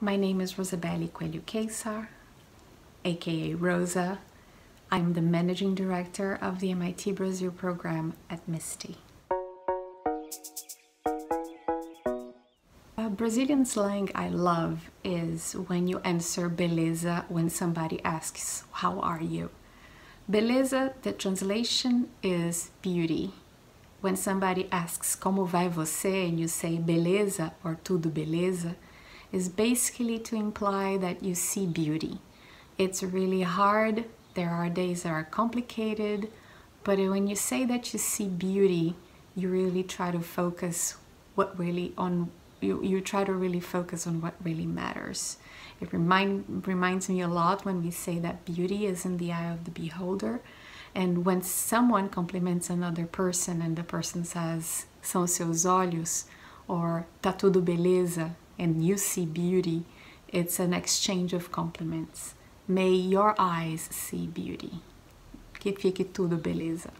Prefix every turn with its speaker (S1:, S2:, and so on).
S1: My name is Rosabelle Coelho Caesar, aka Rosa. I'm the managing director of the MIT Brazil program at MISTI. A Brazilian slang I love is when you answer beleza when somebody asks, How are you? Beleza, the translation is beauty. When somebody asks como vai você and you say beleza or tudo beleza, is basically to imply that you see beauty. It's really hard, there are days that are complicated, but when you say that you see beauty, you really try to focus what really on you, you try to really focus on what really matters. It remind, reminds me a lot when we say that beauty is in the eye of the beholder. And when someone compliments another person and the person says, são seus olhos, or tá tudo beleza, and you see beauty, it's an exchange of compliments. May your eyes see beauty. Que fique tudo beleza.